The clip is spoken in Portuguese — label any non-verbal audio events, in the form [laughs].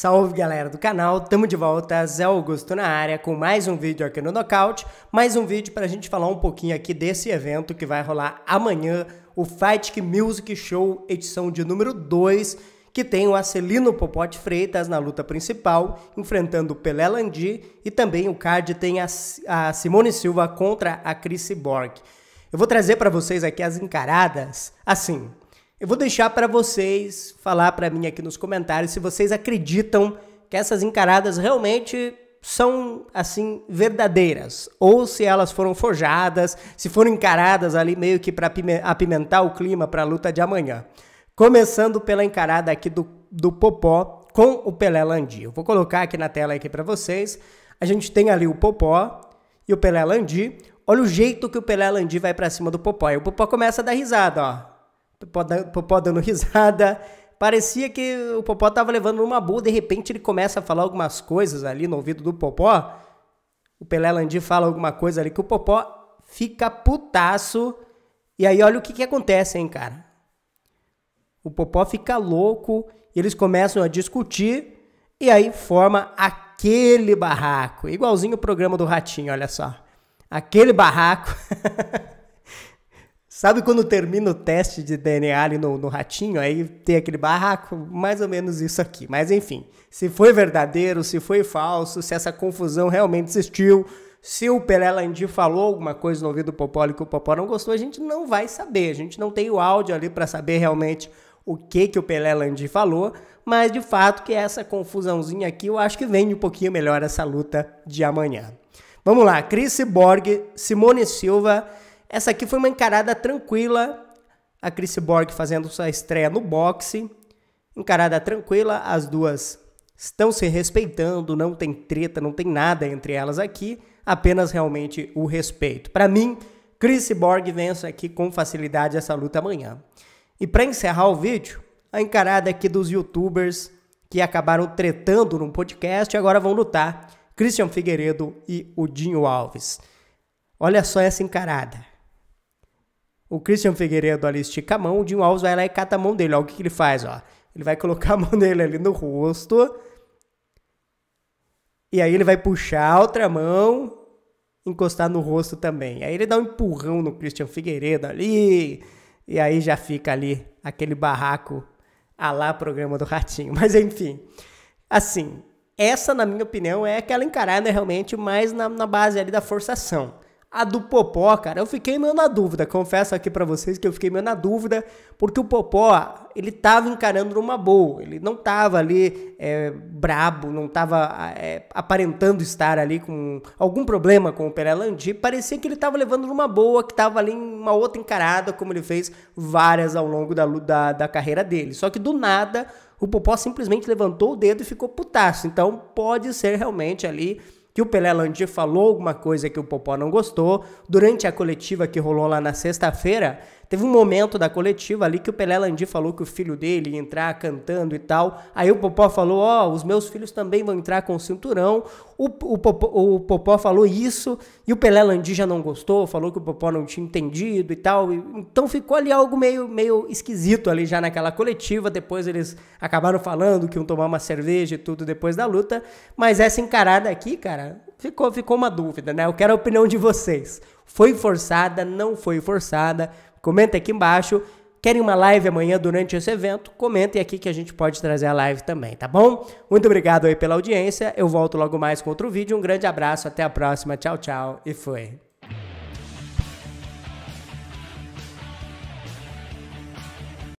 Salve galera do canal, tamo de volta, Zé Augusto na área com mais um vídeo aqui no Knockout, mais um vídeo pra gente falar um pouquinho aqui desse evento que vai rolar amanhã, o Fight Music Show edição de número 2, que tem o Acelino Popote Freitas na luta principal, enfrentando o Pelé Landi, e também o card tem a, a Simone Silva contra a Chris Borg. Eu vou trazer para vocês aqui as encaradas, assim, eu vou deixar para vocês falar para mim aqui nos comentários se vocês acreditam que essas encaradas realmente são assim verdadeiras ou se elas foram forjadas, se foram encaradas ali meio que para apimentar o clima para a luta de amanhã. Começando pela encarada aqui do, do Popó com o Pelé Landi. Eu vou colocar aqui na tela aqui para vocês. A gente tem ali o Popó e o Pelé Landi. Olha o jeito que o Pelé Landi vai para cima do Popó. E o Popó começa a dar risada, ó. Popó dando [laughs] risada. Parecia que o Popó tava levando numa boa, de repente ele começa a falar algumas coisas ali no ouvido do Popó. O Pelé Landi fala alguma coisa ali que o Popó fica putaço. E aí olha o que que acontece, hein, cara. O Popó fica louco, eles começam a discutir e aí forma aquele barraco, igualzinho o programa do Ratinho, olha só. Aquele barraco [laughs] Sabe quando termina o teste de DNA ali no, no, ratinho, aí tem aquele barraco? Mais ou menos isso aqui. Mas enfim, se foi verdadeiro, se foi falso, se essa confusão realmente existiu, se o Pelé Landi falou alguma coisa no ouvido do Popó e que o Popó não gostou, a gente não vai saber. A gente não tem o áudio ali para saber realmente o que, que o Pelé Landi falou, mas de fato que essa confusãozinha aqui eu acho que vem um pouquinho melhor essa luta de amanhã. Vamos lá, Chris Borg, Simone Silva essa aqui foi uma encarada tranquila. A Chris Borg fazendo sua estreia no boxe. Encarada tranquila, as duas estão se respeitando, não tem treta, não tem nada entre elas aqui, apenas realmente o respeito. Para mim, Chris Borg vence aqui com facilidade essa luta amanhã. E para encerrar o vídeo, a encarada aqui dos youtubers que acabaram tretando num podcast e agora vão lutar, Christian Figueiredo e o Dinho Alves. Olha só essa encarada. O Christian Figueiredo ali estica a mão, o Dinho Alves vai lá e cata a mão dele. Olha o que, que ele faz, ó. Ele vai colocar a mão dele ali no rosto. E aí ele vai puxar a outra mão, encostar no rosto também. Aí ele dá um empurrão no Christian Figueiredo ali. E aí já fica ali aquele barraco a lá programa do Ratinho. [laughs] Mas enfim, assim, essa na minha opinião é aquela encarada realmente mais na, na base ali da forçação. A do Popó, cara, eu fiquei meio na dúvida. Confesso aqui para vocês que eu fiquei meio na dúvida, porque o Popó, ele tava encarando numa boa. Ele não tava ali é, brabo, não tava é, aparentando estar ali com algum problema com o Perelandi. Parecia que ele tava levando numa boa, que tava ali em uma outra encarada, como ele fez várias ao longo da, da, da carreira dele. Só que do nada, o Popó simplesmente levantou o dedo e ficou putaço. Então pode ser realmente ali que o Pelé Landim falou alguma coisa que o Popó não gostou. Durante a coletiva que rolou lá na sexta-feira, teve um momento da coletiva ali que o Pelé Landim falou que o filho dele ia entrar cantando e tal. Aí o Popó falou: Ó, oh, os meus filhos também vão entrar com o cinturão. O, o, Popó, o Popó falou isso e o Pelé Landim já não gostou, falou que o Popó não tinha entendido e tal. Então ficou ali algo meio, meio esquisito ali já naquela coletiva. Depois eles acabaram falando que iam tomar uma cerveja e tudo depois da luta. Mas essa encarada aqui, cara, ficou, ficou uma dúvida, né? Eu quero a opinião de vocês. Foi forçada, não foi forçada? Comenta aqui embaixo. Querem uma live amanhã durante esse evento? Comentem aqui que a gente pode trazer a live também, tá bom? Muito obrigado aí pela audiência. Eu volto logo mais com outro vídeo. Um grande abraço, até a próxima. Tchau, tchau e foi.